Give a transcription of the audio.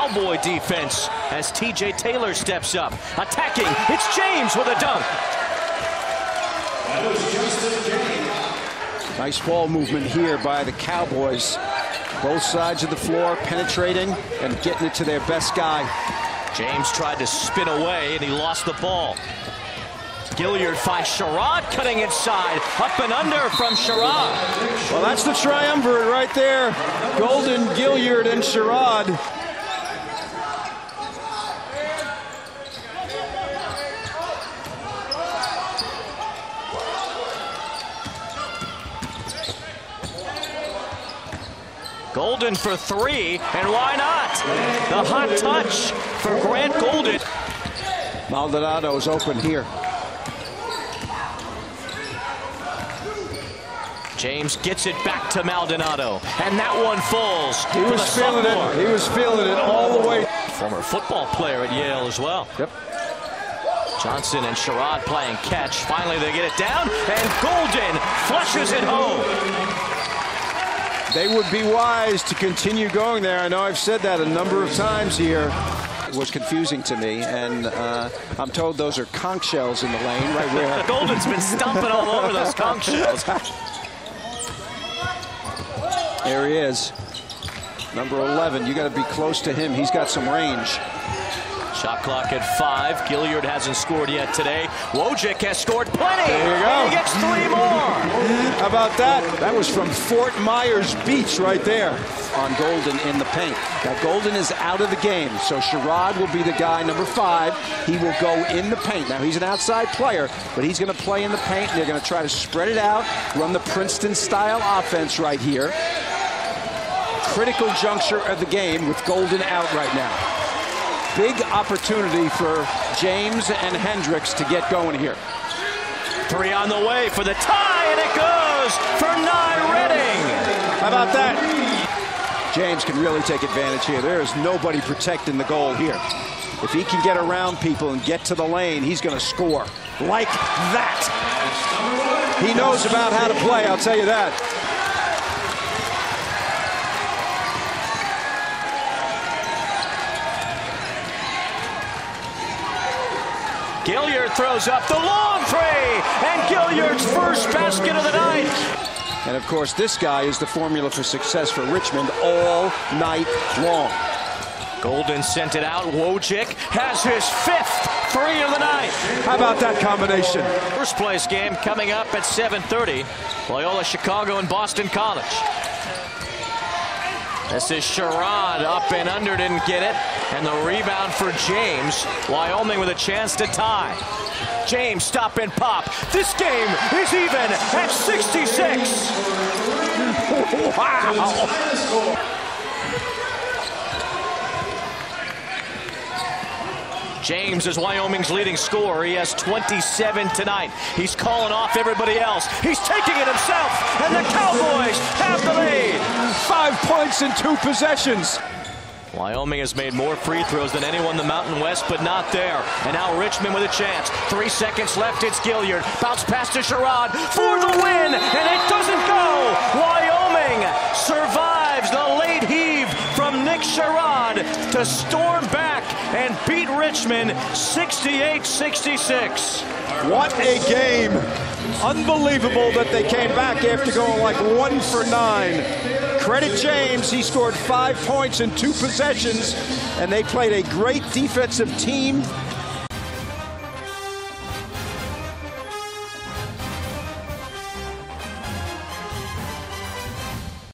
Cowboy defense as TJ Taylor steps up. Attacking, it's James with a dunk. Nice ball movement here by the Cowboys. Both sides of the floor penetrating and getting it to their best guy. James tried to spin away and he lost the ball. Gilyard finds Sherod cutting inside. Up and under from Sherod. Well, that's the triumvirate right there. Golden, Gilyard, and Sherod. Golden for three, and why not? The hot touch for Grant Golden. Maldonado is open here. James gets it back to Maldonado, and that one falls. He was feeling sophomore. it. He was feeling it all the way. Former football player at Yale as well. Yep. Johnson and Sherod playing catch. Finally, they get it down, and Golden flushes it home. They would be wise to continue going there. I know I've said that a number of times here. It was confusing to me, and uh, I'm told those are conch shells in the lane right where. Golden's been stomping all over those conch shells. There he is. Number 11. You got to be close to him. He's got some range. Shot clock at five. Gilyard hasn't scored yet today. Wojcik has scored plenty. There you go. He gets three more. How about that? That was from Fort Myers Beach right there on Golden in the paint. Now Golden is out of the game, so Sherod will be the guy, number five. He will go in the paint. Now he's an outside player, but he's going to play in the paint. They're going to try to spread it out, run the Princeton-style offense right here. Critical juncture of the game with Golden out right now big opportunity for James and Hendricks to get going here. Three on the way for the tie, and it goes for Nye Redding. How about that? James can really take advantage here. There is nobody protecting the goal here. If he can get around people and get to the lane, he's going to score like that. He knows about how to play, I'll tell you that. Gilyard throws up the long three, and Gilyard's first basket of the night. And of course, this guy is the formula for success for Richmond all night long. Golden sent it out. Wojcik has his fifth three of the night. How about that combination? First place game coming up at 7.30. Loyola Chicago and Boston College. This is Sherod up and under, didn't get it. And the rebound for James. Wyoming with a chance to tie. James stop and pop. This game is even at 66. wow. James is Wyoming's leading scorer. He has 27 tonight. He's calling off everybody else. He's taking it himself, Points in two possessions. Wyoming has made more free throws than anyone in the Mountain West, but not there. And now Richmond with a chance. Three seconds left. It's Gilyard. Bounce pass to Sherod for the win, and it doesn't go. Wyoming survives the late heave from Nick Sherod to storm back and beat Richmond 68-66. What a game. Unbelievable that they came back after going like one for nine. Credit James, he scored five points in two possessions, and they played a great defensive team